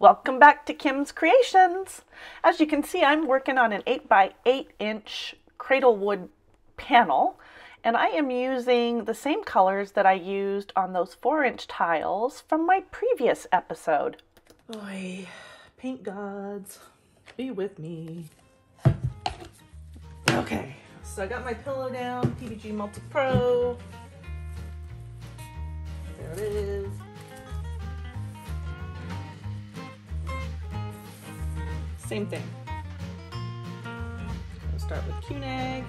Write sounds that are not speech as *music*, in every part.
Welcome back to Kim's Creations. As you can see, I'm working on an 8 by 8 inch cradle wood panel and I am using the same colors that I used on those 4 inch tiles from my previous episode. Boy, paint gods, be with me. Okay, so I got my pillow down, PBG Multi Pro. Same thing. We'll start with QNAG.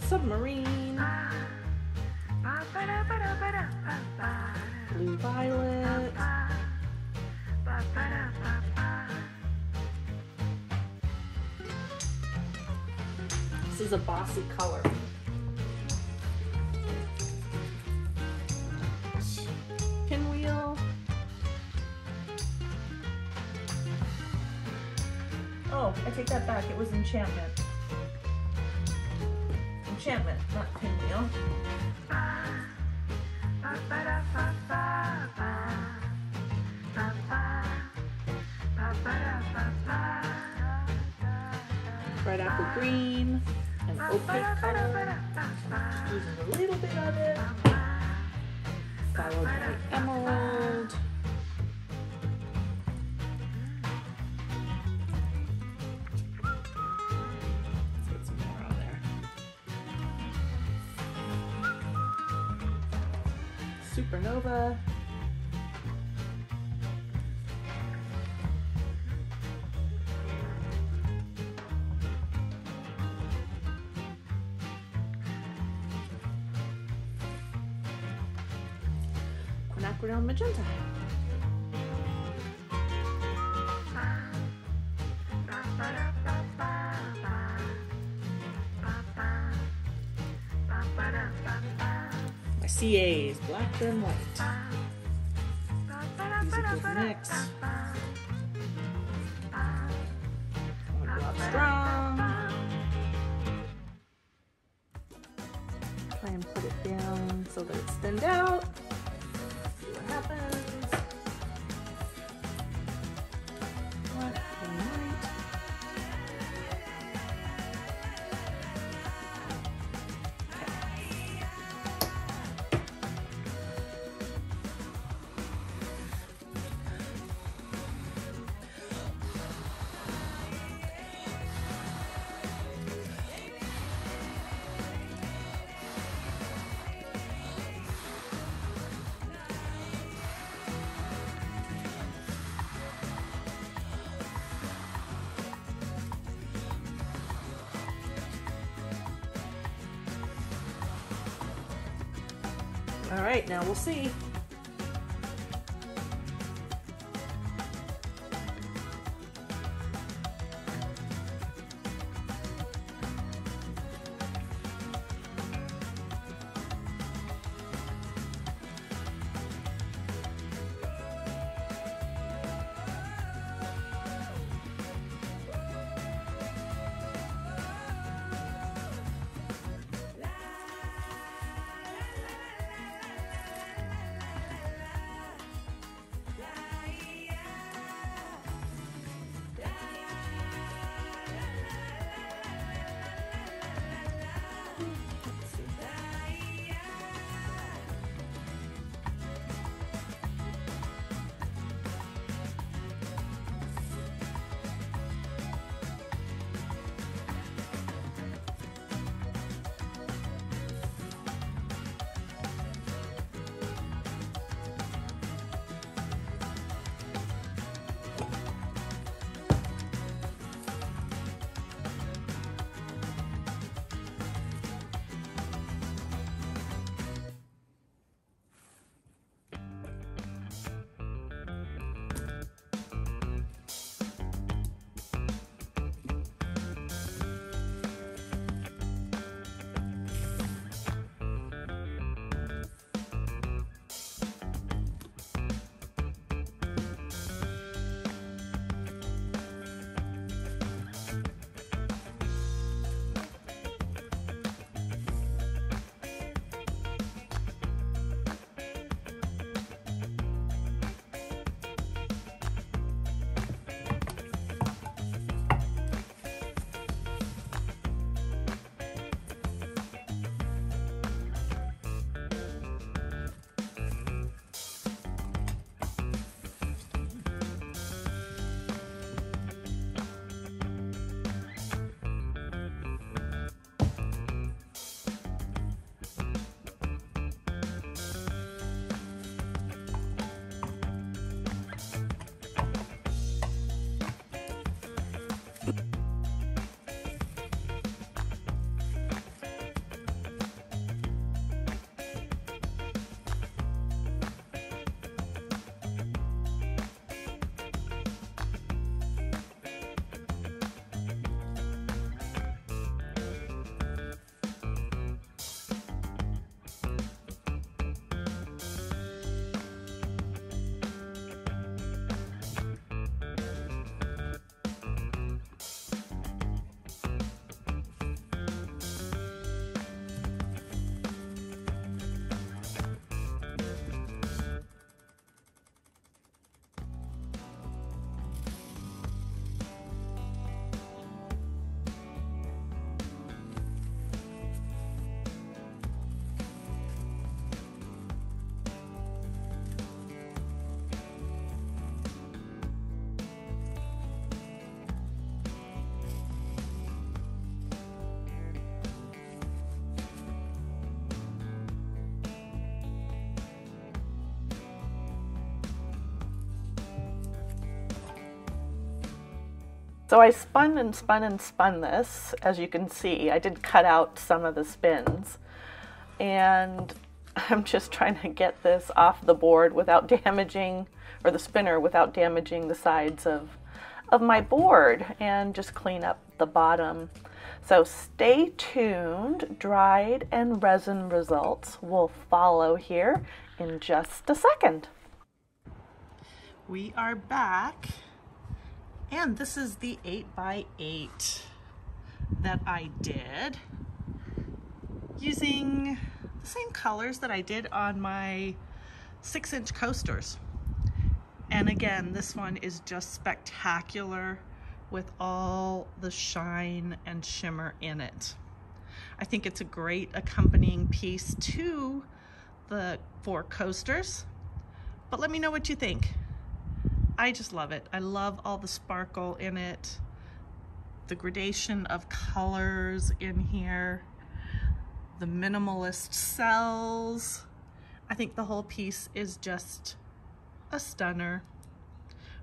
Submarine. Blue violet. This is a bossy color. Pinwheel. Oh, I take that back. It was enchantment. Enchantment, not pinwheel. Bright aqua green, opaque color, using a little bit of it, followed by emerald. Supernova. Quinacridone magenta. My CA is black and white. Go out strong. Try and put it down so that it's thinned out. See All right, now we'll see. So I spun and spun and spun this, as you can see. I did cut out some of the spins. And *laughs* I'm just trying to get this off the board without damaging, or the spinner without damaging the sides of, of my board and just clean up the bottom. So stay tuned. Dried and resin results will follow here in just a second. We are back and this is the 8 by 8 that I did using the same colors that I did on my six inch coasters. And again, this one is just spectacular with all the shine and shimmer in it. I think it's a great accompanying piece to the four coasters, but let me know what you think. I just love it. I love all the sparkle in it, the gradation of colors in here, the minimalist cells. I think the whole piece is just a stunner.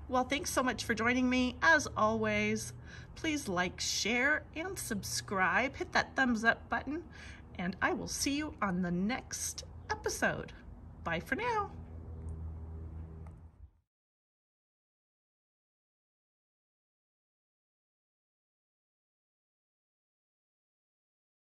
Well, thanks so much for joining me. As always, please like, share, and subscribe. Hit that thumbs up button, and I will see you on the next episode. Bye for now.